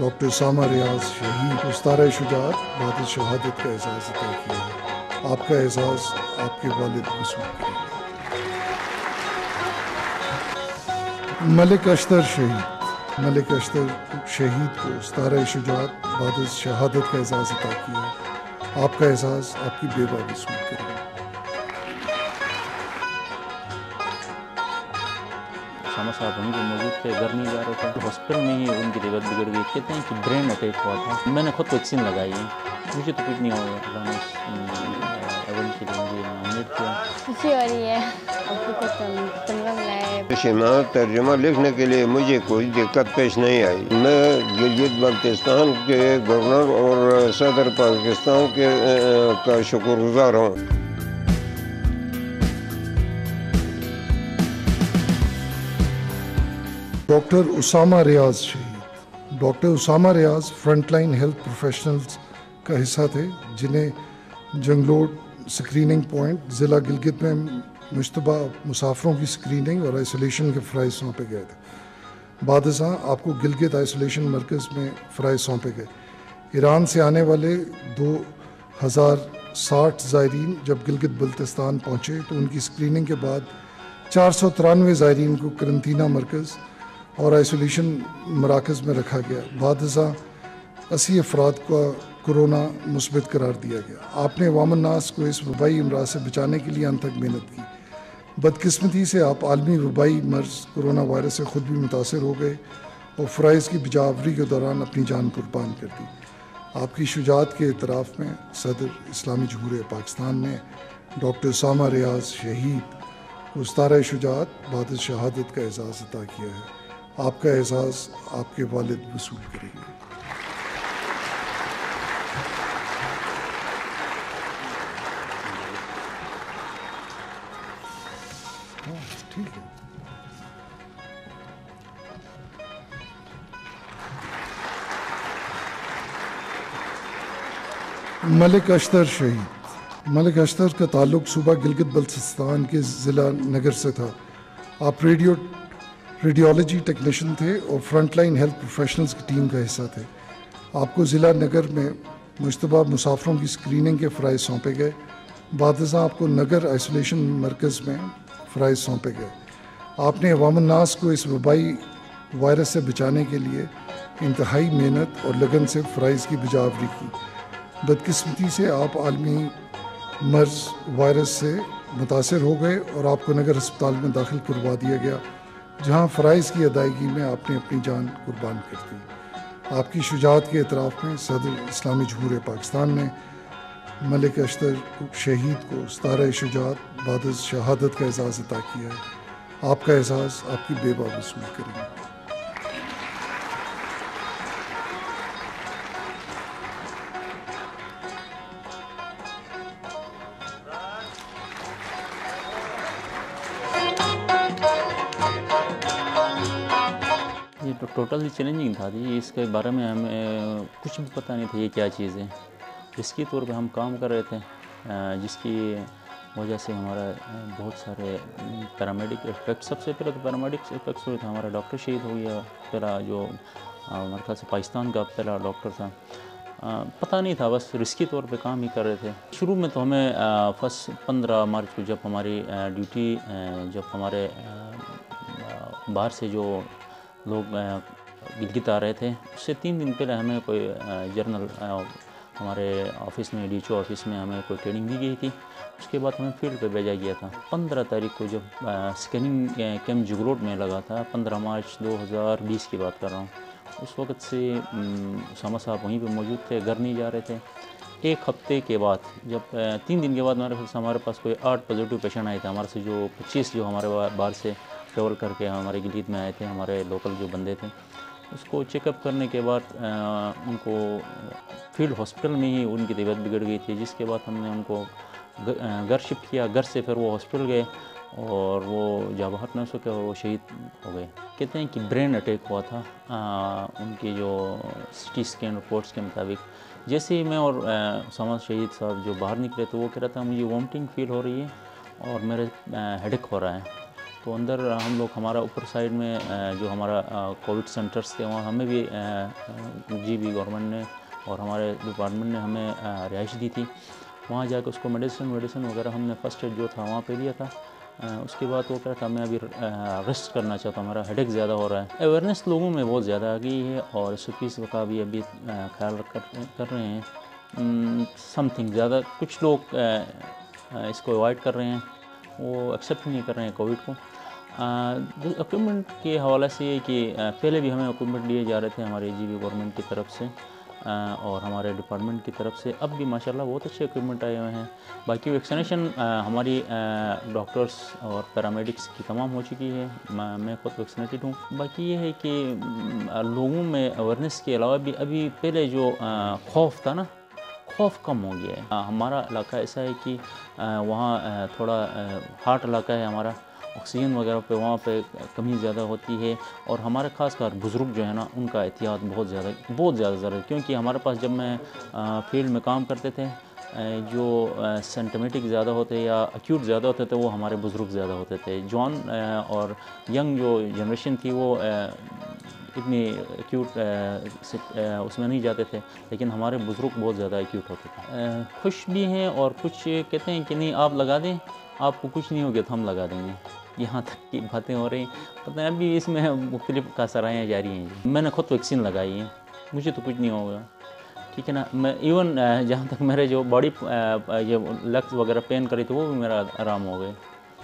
Doctor सामा रियाज शहीद उस्तारा शुजात बाद शहादत का एहसास अता किया है। आपका एहसास आपके वालिद करेंगे मलिक अश्तर शहीद, मलिक अश्तर शहीद को उस्तारा शुजात बाद शहादत का एहसास अता किया आपका एहसास आपकी बेवा वसूल करेंगे सामा साहब वहीं पर मौजूद थे घर नहीं जा रहे थे हॉस्पिटल में ही उनकी तबीयत बिगड़ गई। कहते हैं कि ब्रेन अटैक हुआ था। मैंने खुद वैक्सीन लगाई है। मुझे तो कुछ नहीं हुआ। एवन के लिए मुझे नॉमिनेट किया। खुशी हो रही है। है? तर्जमा लिखने के लिए मुझे कोई दिक्कत पेश नहीं आई। मैं गिलगित बल्तिस्तान के गवर्नर और सदर पाकिस्तान के का शुक्रगुजार हूँ। डॉक्टर उसामा रियाज शहीद doctor Usama Riaz frontline health professionals का हिस्सा थे जिन्हें जंगलोड स्क्रीनिंग पॉइंट ज़िला गिलगित में मुशतबा मुसाफरों की स्क्रीनिंग और आइसोलेशन के फ़राइज सौंपे गए थे बादशाह आपको गिलगित आइसोलेशन मरकज़ में फ़राइज सौंपे गए ईरान से आने वाले दो हज़ार साठ ज़ायरीन जब गिलगित बल्तिस्तान पहुँचे तो उनकी स्क्रीनिंग के बाद चार सौ तिरानवे ज़ायरीन को करंतना मरकज़ और आइसोलेशन मराकज़ में रखा गया। बाद अस्सी अफराद का कोरोना मुस्बत करार दिया गया। आपने वामन नास को इस वबाई अमराज से बचाने के लिए अंत तक मेहनत की। बदकिस्मती से आप आलमी वबाई मर्ज कोरोना वायरस से ख़ुद भी मुतासर हो गए और फ़राइज़ की बिजावरी के दौरान अपनी जान कुर्बान कर दी। आपकी शुजात के अतराफ़ में सदर इस्लामी जमहूर पाकिस्तान ने डॉक्टर सामा रियाज शहीद उस्तारा शुजात बाद शहादत का एजाज़ अदा किया है। आपका एहसास आपके वालिद वसूल करेंगे। मलिक अश्तर शहीद। मलिक अश्तर का ताल्लुक सूबा गिलगित बल्तिस्तान के ज़िला नगर से था। आप रेडियो रेडियोलॉजी टेक्नीशियन थे और फ्रंटलाइन हेल्थ प्रोफेशनल्स की टीम का हिस्सा थे। आपको ज़िला नगर में मुशतबा मुसाफरों की स्क्रीनिंग के फ़राइज सौंपे गए। बाद आपको नगर आइसोलेशन मरकज़ में फ़राइज सौंपे गए। आपने अवामनास को इस वबाई वायरस से बचाने के लिए इंतहाई मेहनत और लगन से फ़राइज़ की बिजावरी की। बदकस्मती से आप आलमी मर्ज वायरस से मुतासर हो गए और आपको नगर अस्पताल में दाखिल करवा दिया गया। जहाँ फ़राइज़ की अदायगी में आपने अपनी जान कुर्बान कर दी। आपकी शुजात के अतराफ़ में सदर इस्लामी जमहूर पाकिस्तान ने मलिक अश्तर शहीद को सतार शुजात बाद शहादत का एजाज़ अदा किया है। आपका एहसास आपकी बेबा वसूल करेंगे ये तो टोटली चैलेंजिंग था जी। इसके बारे में हमें कुछ भी पता नहीं था ये क्या चीज़ है। इसके तौर पे हम काम कर रहे थे जिसकी वजह से हमारा बहुत सारे पैरामेडिक इफ़ेक्ट सबसे पहले तो पैरामेडिक इफेक्ट्स हुए थे। हमारा डॉक्टर शहीद हो गया पहला जो हमारे ख्याल से पाकिस्तान का पहला डॉक्टर था। अ, पता नहीं था बस रिस्की तौर पे काम ही कर रहे थे। शुरू में तो हमें फ़र्स्ट पंद्रह मार्च को जब हमारी ड्यूटी जब हमारे बाहर से जो लोग गिलगित आ रहे थे। उससे तीन दिन पहले हमें कोई जर्नल हमारे ऑफ़िस में डी ऑफ़िस में हमें कोई ट्रेनिंग दी गई थी। उसके बाद हमें फ़ील्ड पे भेजा गया था। पंद्रह तारीख को जब स्कैनिंग कैंप जुगरोड में लगा था, पंद्रह मार्च 2020 की बात कर रहा हूँ। उस वक्त से सामा साहब वहीं पे मौजूद थे, घर नहीं जा रहे थे। एक हफ़्ते के बाद, जब तीन दिन के बाद हमारे पास हमारे पास कोई आठ पॉजिटिव पेशेंट आए थे। हमारे से जो पच्चीस जो हमारे बाहर से ट्रेवल करके हमारे गिलीत में आए थे हमारे लोकल जो बंदे थे उसको चेकअप करने के बाद उनको फ़ील्ड हॉस्पिटल में ही उनकी तबीयत बिगड़ गई थी जिसके बाद हमने उनको घर शिफ्ट किया। घर से फिर वो हॉस्पिटल गए और वो जाबाहत न सके और वो शहीद हो गए। कहते हैं कि ब्रेन अटैक हुआ था अ, उनकी जो सिटी स्कैन रिपोर्ट्स के मुताबिक। जैसे ही मैं और समाज शहीद साहब जो बाहर निकले तो वो कह रहा था मुझे वॉमिटिंग फील हो रही है और मेरे हेडेक हो रहा है। तो अंदर हम लोग हमारा ऊपर साइड में जो हमारा कोविड सेंटर्स थे, वहाँ हमें भी जी बी गवर्नमेंट ने और हमारे डिपार्टमेंट ने हमें रिहाइश दी थी। वहाँ जाकर उसको मेडिसिन मेडिसिन वगैरह हमने फ़र्स्ट एड जो था वहाँ पे लिया था। उसके बाद वो रहा था, मैं अभी रेस्ट करना चाहता हूँ, मेरा हेडेक ज़्यादा हो रहा है। अवेयरनेस लोगों में बहुत ज़्यादा आ गई है और एस का भी अभी ख्याल कर रहे हैं। समथिंग ज़्यादा, कुछ लोग इसको अवॉइड कर रहे हैं। वो एक्सेप्ट नहीं कर रहे हैं कोविड को। इक्विपमेंट के हवाले से ये कि पहले भी हमें इक्विपमेंट लिए जा रहे थे हमारे जीवी गवर्नमेंट की तरफ़ से और हमारे डिपार्टमेंट की तरफ़ से। अब भी माशाल्लाह बहुत अच्छे इक्विपमेंट आए हुए हैं। बाकी वैक्सीनेशन हमारी डॉक्टर्स और पैरामेडिक्स की तमाम हो चुकी है। मैं खुद वैक्सीनेटेड हूँ। बाकी ये है कि लोगों में अवेयरनेस के अलावा भी अभी पहले जो खौफ था ना, खौफ कम हो गया है। हमारा इलाका ऐसा है कि वहाँ थोड़ा हार्ट इलाका है हमारा। ऑक्सीजन वगैरह पे, वहाँ पे कमी ज़्यादा होती है और हमारे खासकर बुज़ुर्ग जो है ना, उनका एहतियात बहुत ज़्यादा बहुत ज़्यादा ज़रूरी क्योंकि हमारे पास जब मैं फ़ील्ड में काम करते थे जो सेंटमेटिक ज़्यादा होते या अक्यूट ज़्यादा होते थे, वो हमारे बुज़ुर्ग ज़्यादा होते थे। जॉन और यंग जो जनरेशन थी, वो इतनी एक्यूट उसमें नहीं जाते थे, लेकिन हमारे बुज़ुर्ग बहुत ज़्यादा एक्यूट होते थे। खुश भी हैं और कुछ कहते हैं कि नहीं, आप लगा दें, आपको कुछ नहीं हो गया तो हम लगा देंगे। यहाँ तक की बातें हो रही पता है, अभी इसमें मुख्तलिफ़ कसराएँ जारी हैं मैंने खुद वैक्सीन लगाई है। मुझे तो कुछ नहीं होगा। ठीक है ना? मैं इवन जहाँ तक मेरे जो बॉडी ये लक्स वगैरह पेन करी थी, वो भी मेरा आराम हो गए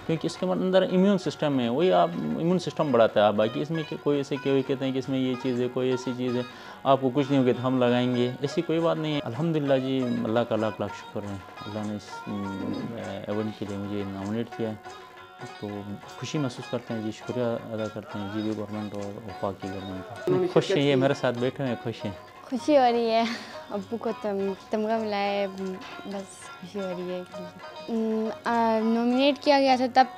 क्योंकि इसके अंदर इम्यून सिस्टम है। वही आप इम्यून सिस्टम बढ़ाता है। बाकी इसमें कोई ऐसे कोई कहते हैं कि इसमें ये चीज़ है, कोई ऐसी चीज़ है, आपको कुछ नहीं होगा तो हम लगाएँगे। ऐसी कोई बात नहीं है। अल्हम्दुलिल्लाह जी, अल्लाह का लाख लाख शुक्र है। अल्लाह ने इस इवेंट के लिए मुझे नॉमिनेट किया है। तो खुशी महसूस करते हैं जी शुक्रिया अदा करते हैं जी भी गवर्नमेंट और वफाक की गवर्नमेंट खुश हैं ये मेरे साथ बैठे हैं खुश हैं? खुशी हो रही है। अबू को तम तमगा मिला है बस खुशी हो रही है। नॉमिनेट किया गया था तब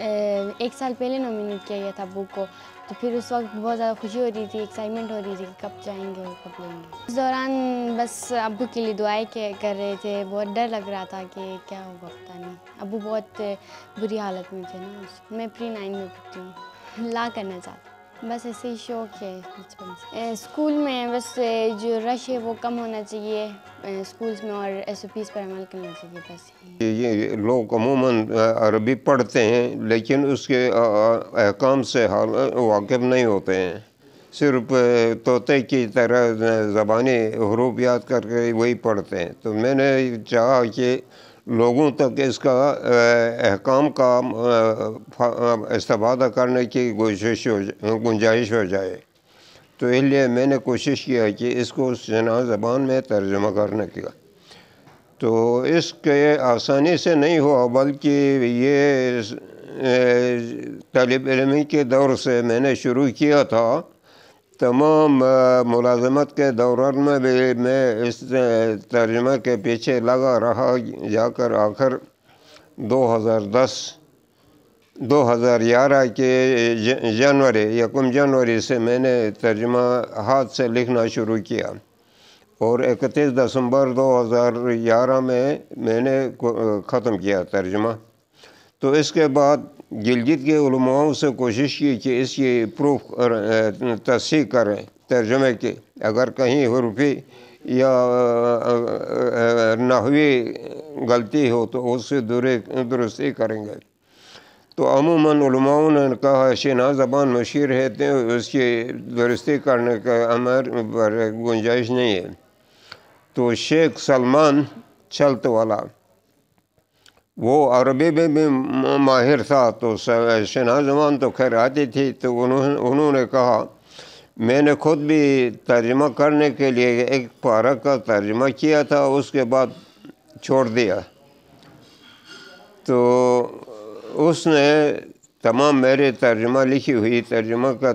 एक साल पहले नॉमिनेट किया गया था बुक को। तो फिर उस वक्त बहुत ज़्यादा खुशी हो रही थी एक्साइटमेंट हो रही थी कि कब जाएँगे और कब लेंगे उस दौरान बस अबू के लिए दुआएँ कर रहे थे। बहुत डर लग रहा था कि क्या होगा, पता नहीं। अबू बहुत बुरी हालत में थे ना मैं प्री नाइन में पढ़ती हूँ। ला करना चाहती बस ऐसे ही शौक है बचपन से। स्कूल में बस जो रश है वो कम होना चाहिए स्कूल्स में और एस पर अमल करना चाहिए, बस ये लोग अमूमन अरबी पढ़ते हैं, लेकिन उसके अहकाम से हाल वाकिफ नहीं होते हैं। सिर्फ़ तोते की तरह ज़बानी, हरूफ याद करके वही पढ़ते हैं। तो मैंने चाहा कि लोगों तक इसका अहकाम का इस्तेमाल करने की कोशिश हो गुंजाइश हो जाए। तो इसलिए मैंने कोशिश किया कि इसको जना ज़बान में तर्जमा करने का। तो इसके आसानी से नहीं हुआ, बल्कि ये तलब इलमी के दौर से मैंने शुरू किया था। तमाम मुलाजमत के दौरान में भी मैं इस तर्जमा के पीछे लगा रहा, जाकर आखिर 2010 2011 के जनवरी, यकम जनवरी से मैंने तर्जमा हाथ से लिखना शुरू किया। और इकतीस दिसंबर 2011 में मैंने ख़त्म किया तर्जमा। तो इसके बाद गिलगित के उलमाओं से कोशिश की कि इसकी प्रूफ तस्ही करें, तर्जमे के। अगर कहीं हरूफी या नहवी गलती हो तो उससे दुरे, दुरुस्ती करेंगे। तो अमूमन उलमाओं ने कहा शिना ज़बान मशीर है तो उसकी दुरुस्ती करने का अमर पर गुंजाइश नहीं है। तो शेख सलमान छलत वाला वो अरबी में भी माहिर था तो शना जमान तो खैर आती थी तो उन्होंने उन्होंने कहा, मैंने खुद भी तर्जमा करने के लिए एक पारा का तर्जमा किया था, उसके बाद छोड़ दिया। तो उसने तमाम मेरे तर्जमा लिखी हुई, तर्जमा का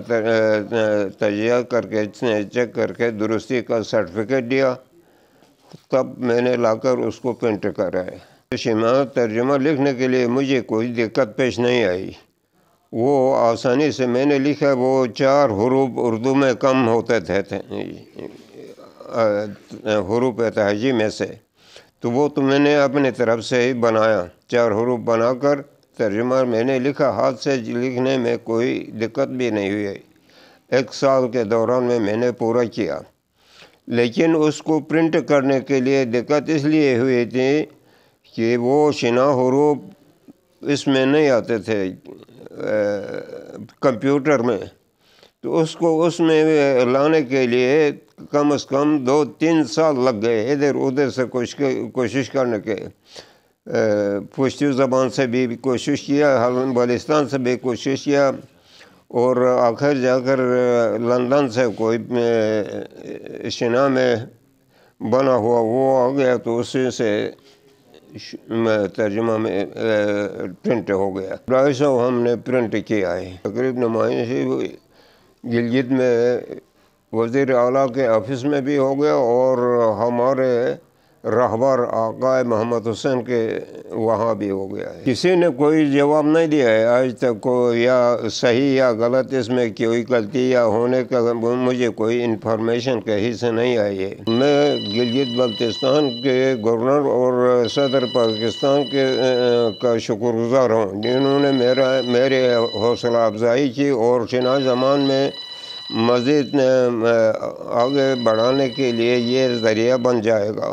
तजिया करके चेक करके दुरुस्ती का सर्टिफिकेट दिया। तब मैंने लाकर उसको प्रिंट कराया। शिमा तर्जुमा लिखने के लिए मुझे कोई दिक्कत पेश नहीं आई। वो आसानी से मैंने लिखा वो चार हरूफ उर्दू में कम होते थे, हरूफ तहजी में से। तो वो तो मैंने अपनी तरफ़ से ही बनाया। चार हरूफ बनाकर तर्जुमा मैंने लिखा। हाथ से लिखने में कोई दिक्कत भी नहीं हुई। एक साल के दौरान में मैंने पूरा किया। लेकिन उसको प्रिंट करने के लिए दिक्कत इसलिए हुई थी कि वो शिना इसमें नहीं आते थे कंप्यूटर में। तो उसको, उसमें लाने के लिए कम अज़ कम दो तीन साल लग गए इधर, उधर से कोशिश करने के। पुश्ती ज़बान से भी कोशिश किया बलिस्तान से भी कोशिश किया, और आखिर जाकर लंदन से कोई शिना में बना हुआ, वो आ गया तो उसी से तर्जुमा में प्रिंट हो गया। ढाई सौ हमने प्रिंट किया है। तकरीब नुमाइश गिलगित में वज़ीर अला के ऑफ़िस में भी हो गया और हमारे रहबर आकाए मोहम्मद हुसैन के वहाँ भी हो गया है। किसी ने कोई जवाब नहीं दिया है। आज तक को या सही या गलत इसमें कोई गलती या होने का मुझे कोई इन्फॉर्मेशन कहीं से नहीं आई है। मैं गिलगित बल्तिस्तान के गवर्नर और सदर पाकिस्तान के का शुक्रगुजार हूँ, जिन्होंने मेरा, मेरे हौसला अफजाई की और चिना जमान में मज़ीद आगे बढ़ाने के लिए ये ज़रिया बन जाएगा।